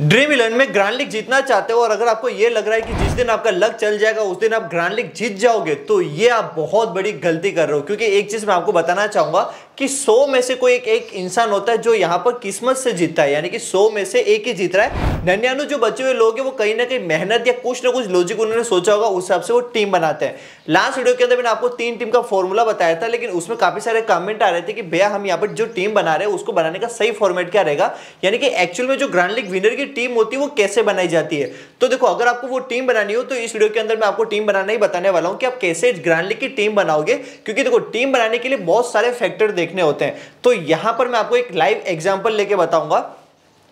Dream eleven में grand league जीतना चाहते हो और अगर आपको ये लग रहा है कि जिस दिन आपका लक चल जाएगा, उस दिन आप ग्रैंड लीग जीत जाओगे तो ये आप बहुत बड़ी गलती कर रहे हो। क्योंकि एक चीज़ मैं आपको बताना चाहूँगा कि 100 में से कोई एक एक इंसान होता है जो यहाँ पर किस्मत से जीतता है, यानी कि 100 में से एक ही जीत रहा है। नन्यानु जो बचे हुए लोग हैं, वो कहीं ना कहीं मेहनत या कुछ ना कुछ लॉजिक उन्होंने सोचा होगा, उस हिसाब से वो टीम बनाते हैं। लास्ट वीडियो के अंदर मैंने आपको तीन टीम का फॉर्मूला बताया था, लेकिन उसमें काफ़ी सारे कमेंट आ रहे थे कि भैया, हम यहाँ पर जो टीम बना रहे हैं, उसको बनाने का सही फॉर्मेट क्या रहेगा? यानी कि एक्चुअल में जो ग्रैंड लीग विनर की टीम होती है, वो कैसे बनाई जाती है? तो देखो, अगर आपको वो टीम बनानी हो तो इस वीडियो के अंदर मैं आपको टीम बनाना ही बताने वाला हूँ कि आप कैसे ग्रैंड लीग की टीम बनाओगे, क्योंकि देखो, टीम बनाने के लिए बहुत सारे फैक्टर देखने होते हैं। तो यहाँ पर मैं आपको एक लाइव एग्ज़ाम्पल लेके बताऊँगा।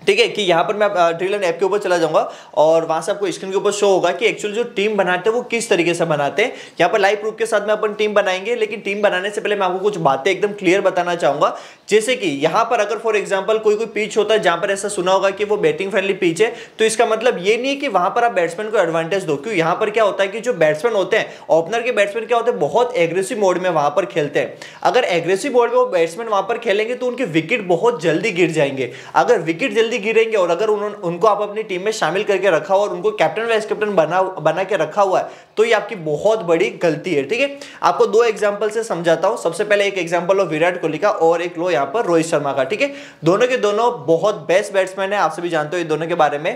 ठीक है, कि यहाँ पर मैं ड्रिल ऐप के ऊपर चला जाऊँगा और वहाँ से आपको स्क्रीन के ऊपर शो होगा कि एक्चुअल जो टीम बनाते हैं वो किस तरीके से बनाते हैं। यहाँ पर लाइव प्रूफ के साथ में अपन टीम बनाएँगे, लेकिन टीम बनाने से पहले मैं आपको कुछ बातें एकदम क्लियर बताना चाहूँगा। जैसे कि यहाँ पर अगर फॉर एग्ज़ाम्पल कोई कोई पिच होता है, जहाँ पर ऐसा सुना होगा कि वो बैटिंग फ्रेंडली पिच है तो इसका मतलब ये नहीं है कि वहाँ पर आप बैट्समैन को एडवांटेज दो क्योंकि यहाँ पर क्या होता है कि जो बैट्समैन होते हैं ओपनर के बैट्समैन क्या होते हैं, बहुत एग्रेसिव मोड में वहाँ पर खेलते हैं। अगर एग्रेसिव मोड में वो बैट्समैन वहाँ पर खेलेंगे तो उनके विकेट बहुत जल्दी गिर जाएँगे। अगर विकेट जल्दी गिरेंगे और अगर उन्होंने, उनको आप अपनी टीम में शामिल करके रखा हुआ और उनको कैप्टन वाइस कैप्टन बना बना के रखा हुआ है तो ये आपकी बहुत बड़ी गलती है, ठीक है? आपको दो एग्ज़ाम्पल से समझाता हूँ। सबसे पहले एक एग्ज़ाम्पल हो विराट कोहली का और एक लो यहाँ पर रोहित शर्मा का, ठीक है? दोनों के दोनों बहुत बेस्ट बैट्समैन है, आप सभी जानते हो ये दोनों के बारे में।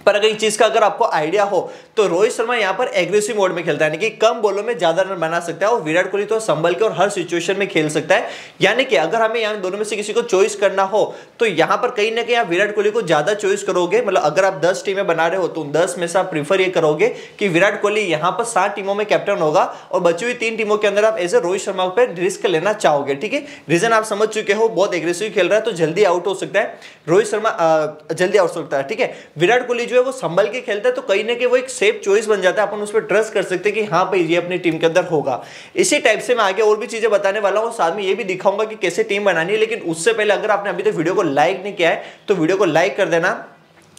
पर अगर इस चीज़ का अगर आपको आइडिया हो तो रोहित शर्मा यहाँ पर एग्रेसिव मोड में खेलता है। यानी कि कम बॉलों में ज़्यादा रन बना सकता है और विराट कोहली तो संभल के और हर सिचुएशन में खेल सकता है। यानी कि अगर हमें यहाँ दोनों में से किसी को चॉइस करना हो तो यहाँ पर कहीं ना कहीं आप विराट कोहली को ज़्यादा चॉइस करोगे। मतलब अगर आप दस टीमें बना रहे हो तो दस में से आप प्रीफर ये करोगे कि विराट कोहली यहाँ पर सात टीमों में कैप्टन होगा और बची हुई तीन टीमों के अंदर आप एज ए रोहित शर्मा पर रिस्क लेना चाहोगे, ठीक है? रीजन आप समझ चुके हो, बहुत एग्रेसिव खेल रहा है तो जल्दी आउट हो सकता है। रोहित शर्मा जल्दी आउट हो सकता है, ठीक है? विराट कोहली जो है वो संभल के खेलता है तो कहीं ना कहीं वो एक सेफ़ चॉइस बन जाता है। अपन उस पर ट्रस्ट कर सकते हैं कि हाँ भाई, ये अपनी टीम के अंदर होगा। इसी टाइप से मैं आगे और भी चीज़ें बताने वाला हूँ साथ में ये भी दिखाऊँगा कि कैसे टीम बनानी है, लेकिन उससे पहले अगर आपने अभी तक वीडियो को लाइक नहीं किया है तो वीडियो को लाइक कर देना।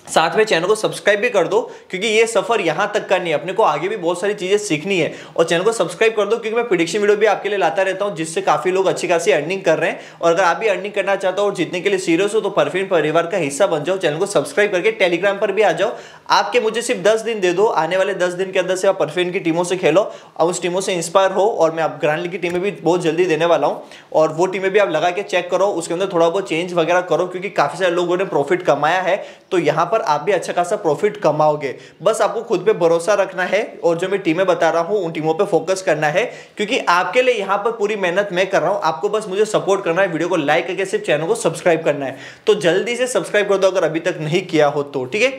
साथ में चैनल को सब्सक्राइब भी कर दो, क्योंकि ये सफ़र यहाँ तक का नहीं है। अपने को आगे भी बहुत सारी चीज़ें सीखनी है। और चैनल को सब्सक्राइब कर दो, क्योंकि मैं प्रिडिक्शन वीडियो भी आपके लिए लाता रहता हूँ, जिससे काफ़ी लोग अच्छी खासी अर्निंग कर रहे हैं। और अगर आप भी अर्निंग करना चाहते हो और जीतने के लिए सीरियस हो तो परफीन परिवार का हिस्सा बन जाओ। चैनल को सब्सक्राइब करके टेलीग्राम पर भी आ जाओ। आपके मुझे सिर्फ़ दस दिन दे दो। आने वाले दस दिन के अंदर से आप परफीन की टीमों से खेलो। और उस टीमों से इंस्पायर हो, और मैं आप ग्रांड लीग की टीमें भी बहुत जल्दी देने वाला हूँ। और वो टीमें भी आप लगा के चेक करो। उसके अंदर थोड़ा बहुत चेंज वगैरह करो, क्योंकि काफ़ी सारे लोगों ने प्रॉफिट कमाया है। तो यहाँ पर आप भी अच्छा खासा प्रॉफिट कमाओगे। बस आपको खुद पे भरोसा रखना है और जो मैं टीमें बता रहा हूँ, उन टीमों पे फोकस करना है, क्योंकि आपके लिए यहाँ पर पूरी मेहनत मैं कर रहा हूँ। आपको बस मुझे सपोर्ट करना है वीडियो को लाइक करके सिर्फ़ चैनल को सब्सक्राइब करना है। तो जल्दी से सब्सक्राइब कर दो अगर अभी तक नहीं किया हो तो ठीक है?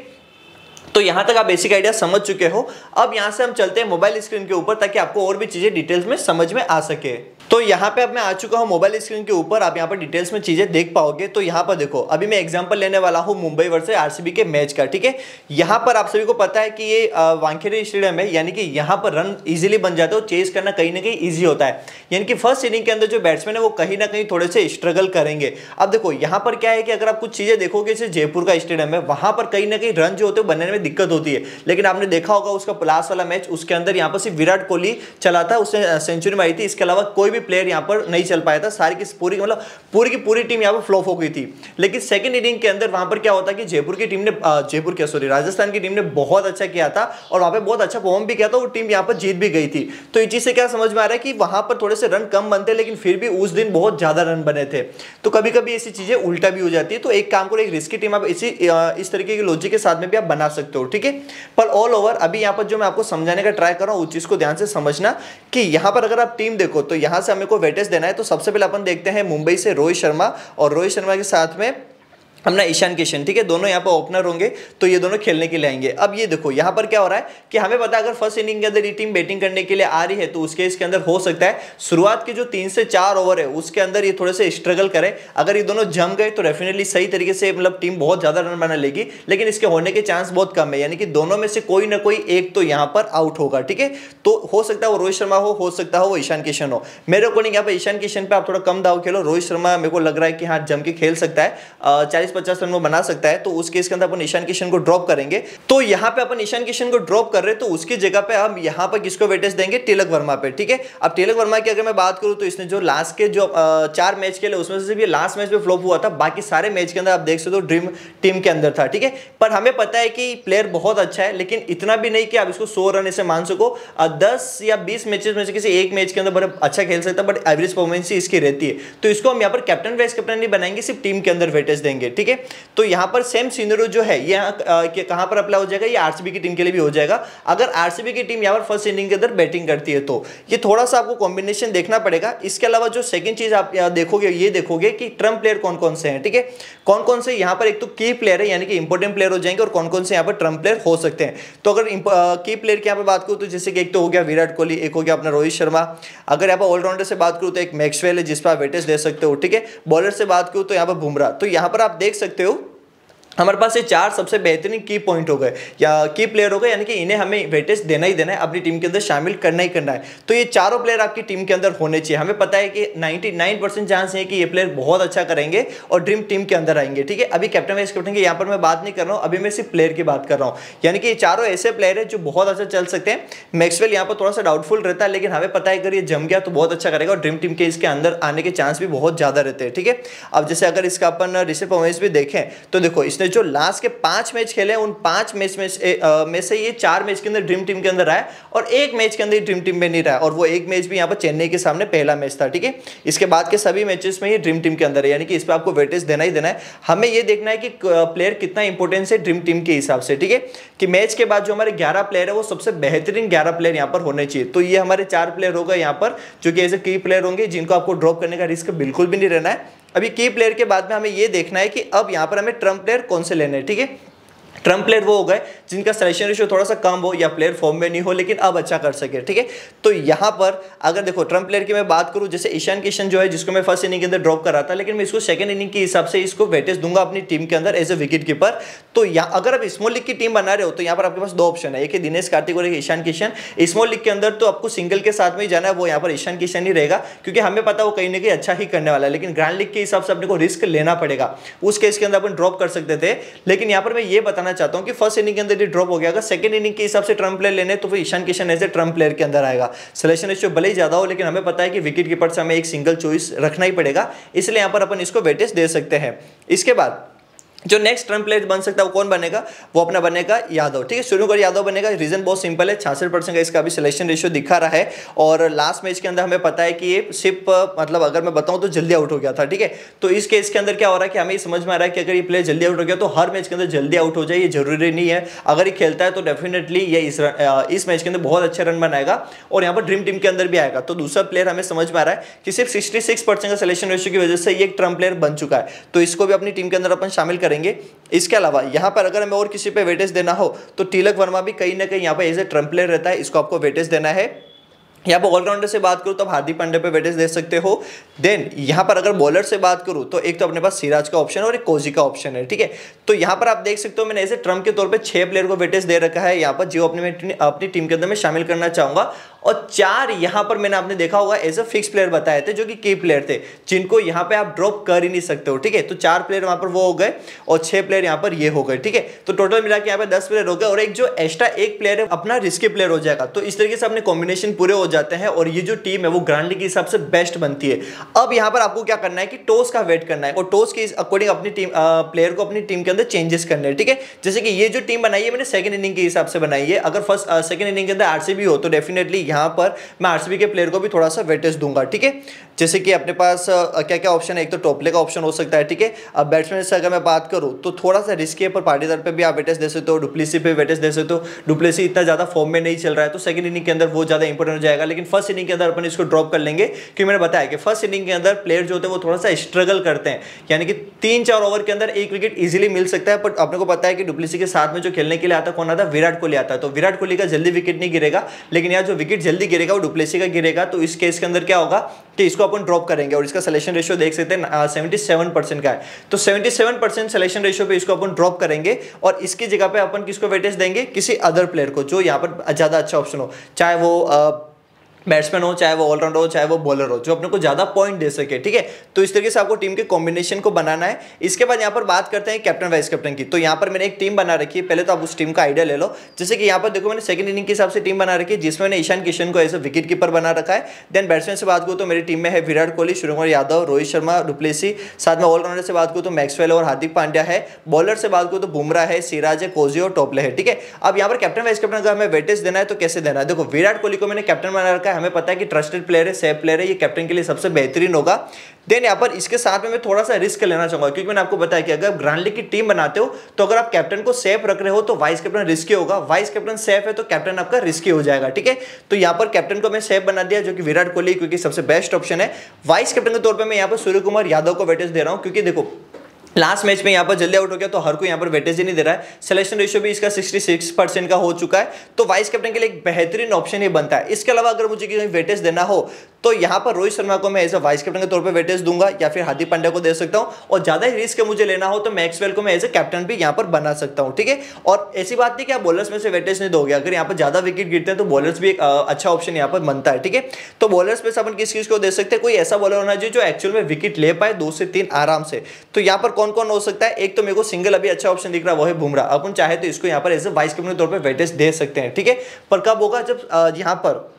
तो यहाँ तक आप बेसिक आइडिया समझ चुके हो। अब यहाँ से हम चलते हैं मोबाइल स्क्रीन के ऊपर ताकि आपको और भी चीज़ें डिटेल्स में समझ में आ सके। तो यहाँ पे अब मैं आ चुका हूँ मोबाइल स्क्रीन के ऊपर। आप यहाँ पर डिटेल्स में चीज़ें देख पाओगे। तो यहाँ पर देखो, अभी मैं एग्जांपल लेने वाला हूँ मुंबई वर्सेस आरसीबी के मैच का, ठीक है? यहाँ पर आप सभी को पता है कि ये वानखेड़े स्टेडियम है, यानी कि यहाँ पर रन इजीली बन जाते हो चेस करना कहीं ना कहीं ईजी होता है। यानी कि फ़र्स्ट इनिंग के अंदर जो बैट्समैन है, वो कहीं ना कहीं थोड़े से स्ट्रगल करेंगे। अब देखो, यहाँ पर क्या है कि अगर आप कुछ चीज़ें देखोगे, जैसे जयपुर का स्टेडियम है, वहाँ पर कहीं ना कहीं रन जो होते हैं बनने में दिक्कत होती है। लेकिन आपने देखा होगा, उसका प्लास वाला मैच उसके अंदर यहाँ पर सिर्फ़ विराट कोहली चला था उसने सेंचुरी मारी थी। इसके अलावा कोई भी प्लेयर यहाँ पर नहीं चल पाया था। सारी की पूरी मतलब पूरी की पूरी टीम यहाँ पर फ्लॉप हो गई थी। लेकिन सेकंड इनिंग के अंदर वहाँ पर क्या होता कि जयपुर की टीम ने जयपुर क्या सॉरी राजस्थान की टीम ने बहुत अच्छा किया था और वहाँ पर बहुत अच्छा परफॉर्म भी किया था वो टीम यहाँ पर जीत भी गई थी। तो इस चीज़ से क्या समझ में आ रहा है कि वहाँ पर थोड़े से रन कम बनते, लेकिन फिर भी उस दिन बहुत ज़्यादा रन बने थे। तो कभी कभी ऐसी चीज़ें उल्टा भी हो जाती है। तो एक काम करो, एक रिस्की टीम आप इसी इस तरीके की लॉजिक के साथ में भी आप बना सकते हो, ठीक है? पर ऑल ओवर अभी यहाँ पर जो मैं आपको समझाने का ट्राई कर रहा हूँ, उस चीज़ को ध्यान से समझना कि यहाँ पर अगर आप टीम देखो तो यहाँ से हमें को वेटेज देना है तो सबसे पहले अपन देखते हैं मुंबई से रोहित शर्मा और रोहित शर्मा के साथ में अपना ईशान किशन ठीक है? दोनों यहाँ पर ओपनर होंगे तो ये दोनों खेलने के लिए आएँगे। अब ये देखो, यहाँ पर क्या हो रहा है कि हमें पता अगर फ़र्स्ट इनिंग के अंदर ये टीम बैटिंग करने के लिए आ रही है तो उसके, इसके अंदर हो सकता है, शुरुआत के जो तीन से चार ओवर है, उसके अंदर ये थोड़े से स्ट्रगल करे। अगर ये दोनों जम गए तो डेफिनेटली सही तरीके से मतलब टीम बहुत ज़्यादा रन बना लेगी लेकिन इसके होने के चांस बहुत कम है। यानी कि दोनों में से कोई ना कोई एक तो यहाँ पर आउट होगा, ठीक है? तो हो सकता है वो रोहित शर्मा हो हो सकता है वो ईशान किशन हो। मेरे अकॉर्डिंग यहाँ पर ईशान किशन पर आप थोड़ा कम दाव खेलो। रोहित शर्मा मेरे को लग रहा है कि हाँ जम के खेल सकता है। चालीस पचास रन वो बना सकता है तो उस केस के अंदर अपन ईशान किशन को ड्रॉप करेंगे। तो यहाँ पे अपन ईशान किशन को ड्रॉप कर रहे तो उसकी जगह पे हम यहाँ पर किसको वेटेज देंगे? तिलक वर्मा पे, ठीक है? अब तिलक वर्मा की अगर मैं बात करूँ तो इसने जो लास्ट के जो चार मैच लिए उसमें से भी लास्ट मैच में फ्लॉप हुआ था, बाकी सारे मैच के अंदर आप देख सकते हो ड्रीम टीम के अंदर था, ठीक है? पर हमें पता है कि प्लेयर बहुत अच्छा है, लेकिन इतना भी नहीं कि आप इसको सौ रन से मान सको। दस या बीस मैचेस में से किसी एक मैच के अंदर बड़ा अच्छा खेल सकता है बट एवरेज परफॉर्मेंस इसकी रहती है। तो इसको हम यहाँ पर कैप्टन वाइस कैप्टन नहीं बनाएँगे, सिर्फ़ टीम के अंदर वेटेज देंगे, ठीक है? तो यहाँ पर सेम सीनरो जो है, ये कहाँ पर अप्लाई हो जाएगा? ये आरसीबी की टीम के लिए भी हो जाएगा। अगर आरसीबी की टीम यहाँ पर फ़र्स्ट इनिंग के अंदर बैटिंग करती है तो ये थोड़ा सा आपको कॉम्बिनेशन देखना पड़ेगा। इसके अलावा जो सेकंड चीज़ आप देखोगे, ये देखोगे कि ट्रंप प्लेयर कौन कौन से हैं, ठीक है? कौन कौन से यहाँ पर एक तो की प्लेयर है, यानी कि इंपॉर्टेंट प्लेयर हो जाएँगे और कौन कौन से यहाँ पर ट्रंप प्लेयर हो सकते हैं। तो अगर की प्लेयर की यहाँ पर बात करूँ तो जैसे कि एक तो हो गया विराट कोहली, एक हो गया अपना रोहित शर्मा। अगर यहाँ पर ऑलराउंडर से बात करूँ तो एक मैक्सवेल है, जिस पर आप वेटेज दे सकते हो, ठीक है? बॉलर से बात करूँ तो यहाँ पर बुमराह। तो यहाँ पर आप देख सकते हो। हमारे पास ये चार सबसे बेहतरीन की पॉइंट हो गए, या की प्लेयर हो गए, यानी कि इन्हें हमें वेटेज देना ही देना है, अपनी टीम के अंदर शामिल करना ही करना है। तो ये चारों प्लेयर आपकी टीम के अंदर होने चाहिए। हमें पता है कि 99 परसेंट चांस है कि ये प्लेयर बहुत अच्छा करेंगे और ड्रीम टीम के अंदर आएँगे, ठीक है? अभी कैप्टन वाइस कैप्टन की यहाँ पर मैं बात नहीं कर रहा हूँ, अभी मैं सिर्फ़ प्लेयर की बात कर रहा हूँ। यानी कि ये चारों ऐसे प्लेयर है जो बहुत अच्छा चल सकते हैं। मैक्सवेल यहाँ पर थोड़ा सा डाउटफुल रहता है, लेकिन हमें पता है अगर ये जम गया तो बहुत अच्छा करेगा और ड्रीम टीम के इसके अंदर आने के चांस भी बहुत ज़्यादा रहते हैं, ठीक है? अब जैसे अगर इसका अपन रिसिव परफॉर्मेंस भी देखें तो देखो, इसने जो लास्ट के पाँच मैच खेले उन पाँच मैच में से, में से ये चार मैच के अंदर ड्रीम टीम के अंदर आया और एक मैच के अंदर ड्रीम टीम में नहीं रहा और वो एक मैच भी यहाँ पर चेन्नई के सामने पहला मैच था ठीक है? इसके बाद के सभी मैचेस में ये ड्रीम टीम के अंदर है यानी कि इस पर आपको वेटेज देना ही देना है। हमें ये देखना है कि प्लेयर कितना इंपॉर्टेंस है ड्रीम टीम के हिसाब से ठीक है? कि मैच के बाद जो हमारे ग्यारह प्लेयर है वो सबसे बेहतरीन ग्यारह प्लेयर यहाँ पर होने चाहिए। तो ये हमारे चार प्लेयर होगा यहाँ पर जो कि ऐसे की प्लेयर होंगे जिनको आपको ड्रॉप करने का रिस्क बिल्कुल भी नहीं रहना है। अभी की प्लेयर के बाद में हमें ये देखना है कि अब यहाँ पर हमें ट्रंप प्लेयर कौन से लेने हैं, ठीक है? ट्रंप प्लेयर वो हो गए, जिनका सिलेक्शन रेशियो थोड़ा सा कम हो या प्लेयर फॉर्म में नहीं हो, लेकिन अब अच्छा कर सके, ठीक है? तो यहाँ पर अगर देखो, ट्रंप प्लेयर की मैं बात करूँ, जैसे ईशान किशन जो है, जिसको मैं फ़र्स्ट इनिंग के अंदर ड्रॉप करा था, लेकिन मैं इसको सेकंड इनिंग के हिसाब से इसको वेटेज दूँगा अपनी टीम के अंदर एज ए विकेट कीपर तो यहाँ अगर आप स्मॉल लीग की टीम बना रहे हो तो यहाँ पर आपके पास दो ऑप्शन है, एक है दिनेश कार्तिक और एक ईशान किशन। स्मॉल लीग के अंदर तो आपको सिंगल के साथ में ही जाना है, वो यहाँ पर ईशान किशन ही रहेगा, क्योंकि हमें पता वो कहीं ना कहीं अच्छा ही करने वाला है, लेकिन ग्रैंड लीग के हिसाब से अपने को रिस्क लेना पड़ेगा। उस केस के अंदर अपन ड्रॉप कर सकते थे, लेकिन यहाँ पर मैं ये बताना चाहता हूँ कि फ़र्स्ट इनिंग के अंदर यदि ड्रॉप हो गया, अगर सेकंड इनिंग के हिसाब से ट्रंप प्लेयर लेने तो फिर ईशान किशन ऐसे ट्रंप प्लेयर के अंदर आएगा। सिलेक्शन रेशियो भले ही ज़्यादा हो, लेकिन हमें पता है कि विकेट कीपर से हमें एक सिंगल चॉइस रखना ही पड़ेगा। इसलिए यहाँ पर अपन इसको वेटेज दे सकते हैं। इसके बाद जो नेक्स्ट टर्म प्लेयर बन सकता है, वो कौन बनेगा? वो अपना बनेगा यादव। ठीक है सूर्यकर यादव बनेगा। रीजन बहुत सिंपल है, छियासठ परसेंट का इसका अभी सिलेक्शन रेशियो दिखा रहा है। और लास्ट मैच के अंदर हमें पता है कि ये सिर्फ़ मतलब अगर मैं बताऊँ तो जल्दी आउट हो गया था, ठीक है? तो इस केस के अंदर क्या हो रहा है कि हमें समझ में आ रहा है कि अगर ये प्लेयर जल्दी आउट हो गया तो हर मैच के अंदर जल्दी आउट हो जाए, ये ज़रूरी नहीं है। अगर ये खेलता है तो डेफिनेटली ये इस इस मैच के अंदर बहुत अच्छे रन बनाएगा और यहाँ पर ड्रीम टीम के अंदर भी आएगा। तो दूसरा प्लेयर हमें समझ में आ रहा है कि सिर्फ़ सिक्सटी का सिलेक्शन रेशियो की वजह से ये एक ट्रम प्लेयर बन चुका है। तो इसको भी अपनी टीम के अंदर अपन शामिल करेंगे। इसके अलावा, यहाँ पर अगर हमें और किसी पे वेटेज देना हो तो तिलक वर्मा भी कहीं ना कहीं यहाँ पर एज ए ट्रंप प्लेयर रहता है, इसको आपको वेटेज देना है। यहाँ पर ऑलराउंडर से बात करूँ तो आप हार्दिक पांडे पे वेटेज दे सकते हो। देन यहाँ पर अगर बॉलर से बात करूँ तो एक तो अपने पास सिराज का ऑप्शन है और एक कोजी का ऑप्शन है, ठीक है? तो यहाँ पर आप देख सकते हो, मैंने ऐसे ट्रंप के तौर पे छह प्लेयर को वेटेज दे रखा है। यहाँ पर जो अपने अपनी टीम के अंदर मैं शामिल करना चाहूँगा। और चार यहाँ पर मैंने आपने देखा होगा एज अ फिक्स प्लेयर बताए थे जो कि की प्लेयर थे, जिनको यहाँ पे आप ड्रॉप कर ही नहीं सकते हो, ठीक है? तो चार प्लेयर वहाँ पर वो हो गए और छह प्लेयर यहाँ पर ये हो गए, ठीक है? तो टोटल मिला के यहाँ पे दस प्लेयर हो गए और एक जो एक्स्ट्रा एक प्लेयर है, अपना रिस्की प्लेयर हो जाएगा। तो इस तरीके से अपने कॉम्बिनेशन पूरे हो जाते हैं और ये जो टीम है वो ग्रांड लीग के हिसाब से बेस्ट बनती है। अब यहाँ पर आपको क्या करना है कि टॉस का वेट करना है और टॉस के अकॉर्डिंग अपनी टीम प्लेयर को अपनी टीम के अंदर चेंजेस करने ठीक है? जैसे कि ये जो टीम बनाई है, मैंने सेकंड इनिंग के हिसाब से बनाई है। अगर फ़र्स्ट सेकंड इनिंग के अंदर आरसीबी हो तो डेफिनेटली यहाँ पर मैं आरसीबी के प्लेयर को भी थोड़ा सा वेटेज दूँगा, ठीक है? जैसे कि अपने पास क्या क्या ऑप्शन है? एक तो टॉपले का ऑप्शन हो सकता है, ठीक है? अब बैट्समैन से अगर मैं बात करूँ तो थोड़ा सा रिस्की है, पर पार्टीदार पे भी आप वेटेज दे सकते हो डुप्लेसी पे वेटेज दे सकते हो। डुप्लेसी इतना ज़्यादा फॉर्म में नहीं चल रहा है तो सेकंड इनिंग के अंदर वो ज़्यादा इंपॉर्टेंट हो जाएगा, लेकिन फ़र्स्ट इनिंग के अंदर अपन इसको ड्रॉप कर लेंगे, क्योंकि मैंने बताया कि फ़र्स्ट इनिंग के अंदर प्लेयर जो होते हैं, वो थोड़ा सा स्ट्रगल करते हैं। यानी कि तीन चार ओवर के अंदर एक विकेट ईजिली मिल सकता है बट अपने को पता है कि डुप्लीसी के साथ में जो खेलने के लिए आता कौन आता विराट कोहली आता तो विराट कोहली का जल्दी विकेट नहीं गिरेगा, लेकिन यहाँ जो विकेट जल्दी गिरेगा, वो डुप्लेसी का गिरेगा तो इस केस के अंदर क्या होगा कि इसको अपन ड्रॉप करेंगे और इसका सिलेक्शन रेशियो देख सकते हैं सेवेंटी सेवन परसेंट का है। तो seventy seven percent selection ratio पे इसको अपन ड्रॉप करेंगे और इसकी जगह पे अपन किसको वेटेज देंगे? किसी अदर प्लेयर को, जो यहाँ पर ज़्यादा अच्छा ऑप्शन हो। चाहे वो बैट्समैन हो, चाहे वो ऑलराउंडर हो, चाहे वो बॉलर हो, जो अपने को ज़्यादा पॉइंट दे सके, ठीक है? तो इस तरीके से आपको टीम के कॉम्बिनेशन को बनाना है। इसके बाद यहाँ पर बात करते हैं कैप्टन वाइस कैप्टन की। तो यहाँ पर मैंने एक टीम बना रखी है। पहले तो आप उस टीम का आइडिया ले लो। जैसे कि यहाँ पर देखो, मैंने सेकंड इनिंग के हिसाब से टीम बना रखी है, जिसमें मैंने ईशान किशन को एज ए विकेट कीपर बना रखा है। देन बैट्समैन से बात करूँ तो मेरी टीम में है विराट कोहली सूर्यकुमार यादव, रोहित शर्मा डुप्लेसी साथ में ऑलराउंडर से बात करूँ तो मैक्सवेल और हार्दिक पांड्या है। बॉलर से बात करूँ तो बुमराह है, सिराज है कोजी और टोपले है, ठीक है? अब यहाँ पर कैप्टन वाइस कैप्टन का हमें वेटेज देना है तो कैसे देना है? देखो, विराट कोहली को मैंने कैप्टन बना रखा है। हमें पता है कि ट्रस्टेड प्लेयर है सेफ़ प्लेयर है, ये कैप्टन के लिए सबसे बेहतरीन होगा। देन यहाँ पर इसके साथ में मैं थोड़ा सा रिस्क लेना चाहूँगा, क्योंकि मैंने आपको बताया कि अगर ग्रांड लीग की टीम बनाते हो तो अगर आप कैप्टन को सेफ़ रख रहे हो तो वाइस कैप्टन रिस्की होगा। वाइस कैप्टन सेफ़ है तो कैप्टन आपका रिस्की हो जाएगा, ठीक है? तो यहाँ पर कैप्टन को मैं सेफ़ बना दिया, जो कि विराट कोहली, क्योंकि सबसे बेस्ट ऑप्शन है। वाइस कैप्टन के तौर पर मैं यहाँ पर सूर्य कुमार यादव को वेटेज दे रहा हूँ, क्योंकि देखो लास्ट मैच में यहाँ पर जल्दी आउट हो गया तो हर कोई यहाँ पर वेटेज ही नहीं दे रहा है। सिलेक्शन रेशियो भी इसका 66 परसेंट का हो चुका है। तो वाइस कैप्टन के लिए एक बेहतरीन ऑप्शन ही बनता है। इसके अलावा अगर मुझे कहीं वेटेज देना हो तो यहाँ पर रोहित शर्मा को मैं एज अ वाइस कैप्टन के तौर पर वेटेज दूँगा, या फिर हार्दिक पांड्या को दे सकता हूँ। और ज़्यादा ही रिस्क मुझे लेना हो तो मैक्सवेल को मैं एज ए कैप्टन भी यहाँ पर बना सकता हूँ, ठीक है? और ऐसी बात नहीं कि आप बॉलर्स में से वेटेज नहीं दोगे। अगर यहाँ पर ज़्यादा विकेट गिरते हैं तो बॉलर्स भी एक अच्छा ऑप्शन यहाँ पर बनता है, ठीक है? तो बॉलर्स में से अपन किस चीज़ को दे सकते हैं? कोई ऐसा बॉलर होना चाहिए जो एक्चुअल में विकेट ले पाए दो से तीन आराम से। तो यहाँ पर कौन कौन हो सकता है? एक तो मेरे को सिंगल अभी अच्छा ऑप्शन दिख रहा है वो है बुमरा अपन चाहे तो इसको यहाँ पर एज ए वाइस कैप्टन के तौर पर वेटेज दे सकते हैं, ठीक है? पर कब होगा जब यहाँ पर?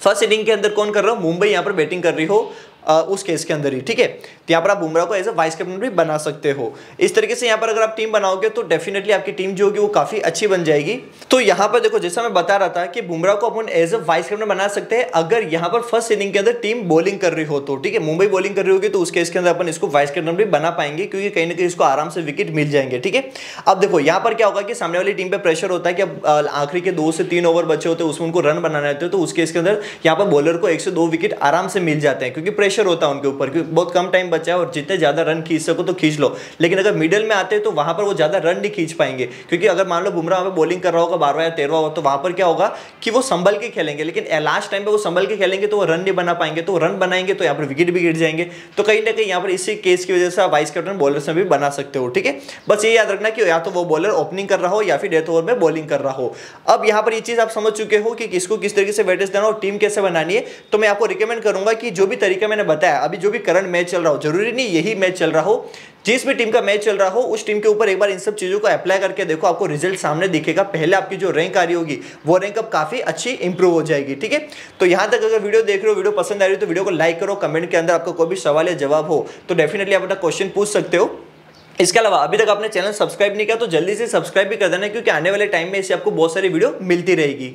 फ़र्स्ट इनिंग के अंदर कौन कर रहा हो? मुंबई यहाँ पर बैटिंग कर रही हो। उस केस के अंदर ही, ठीक है? तो यहाँ पर आप बुमराह को एज अ वाइस कैप्टन भी बना सकते हो। इस तरीके से यहाँ पर अगर आप टीम बनाओगे तो डेफिनेटली आपकी टीम जो होगी वो काफ़ी अच्छी बन जाएगी। तो यहाँ पर देखो, जैसा मैं बता रहा था कि बुमराह को अपन एज अ वाइस कैप्टन बना सकते हैं, अगर यहाँ पर फ़र्स्ट इनिंग के अंदर टीम बॉलिंग कर रही हो तो ठीक है? मुंबई बॉलिंग कर रही होगी तो उस केस के अंदर अपन इसको वाइस कैप्टन भी बना पाएँगे, क्योंकि कहीं ना कहीं इसको आराम से विकेट मिल जाएँगे, ठीक है? अब देखो, यहाँ पर क्या होगा कि सामने वाली टीम पर प्रेशर होता है कि आखिरी के दो से तीन ओवर बचे होते हैं, उसमें उनको रन बनाना रहते हो तो उस केस के अंदर यहाँ पर बॉलर को एक से दो विकेट आराम से मिल जाते हैं, क्योंकि प्रेशर होता है उनके ऊपर क्योंकि बहुत कम टाइम बचा है और जितने ज़्यादा रन खींच सको तो खींच लो। लेकिन अगर मिडल में आते हैं तो वहाँ पर वो ज़्यादा रन नहीं खींच पाएँगे। क्योंकि अगर मान लो बुमराह में बॉलिंग कर रहा होगा, बारहवा या तेरहवा होगा तो वहाँ पर क्या होगा कि वो संभल के खेलेंगे। लेकिन लास्ट टाइम पे वो संभल के खेलेंगे तो वो रन नहीं बना पाएँगे। तो रन बनाएँगे तो यहाँ पर विकेट भी गिर जाएँगे। तो कहीं ना कहीं यहाँ पर इसी केस की वजह से वाइस कैप्टन बॉलर में भी बना सकते हो, ठीक है? बस ये याद रखना कि या तो वो बॉलर ओपनिंग कर रहा हो या फिर डेथ ओवर में बॉलिंग कर रहा हो। अब यहाँ पर ये चीज़ आप समझ चुके हो कि किसको किस तरीके से वेटेज देना और टीम कैसे बनानी है। तो मैं आपको रिकमेंड करूँगा कि जो भी तरीका मैंने बताया, अभी जो भी करंट मैच चल रहा हो, ज़रूरी नहीं यही मैच चल रहा हो, जिस भी टीम का मैच चल रहा हो, उस टीम के ऊपर एक बार इन सब चीज़ों को अप्लाई करके देखो, आपको रिज़ल्ट सामने दिखेगा। पहले आपकी जो रैंक आ रही होगी, वो रैंक अब काफ़ी अच्छी इंप्रूव हो जाएगी, ठीक है? तो यहाँ तक अगर वीडियो देख रहे हो वीडियो पसंद आ रही हो तो वीडियो को लाइक करो कमेंट के अंदर आपका कोई भी सवाल या जवाब हो तो डेफिनेटली आप अपना क्वेश्चन पूछ सकते हो। इसके अलावा, अभी तक आपने चैनल सब्सक्राइब नहीं किया तो जल्दी से सब्सक्राइब भी कर देना, क्योंकि आने वाले टाइम में इसे आपको बहुत सारी वीडियो मिलती रहेगी।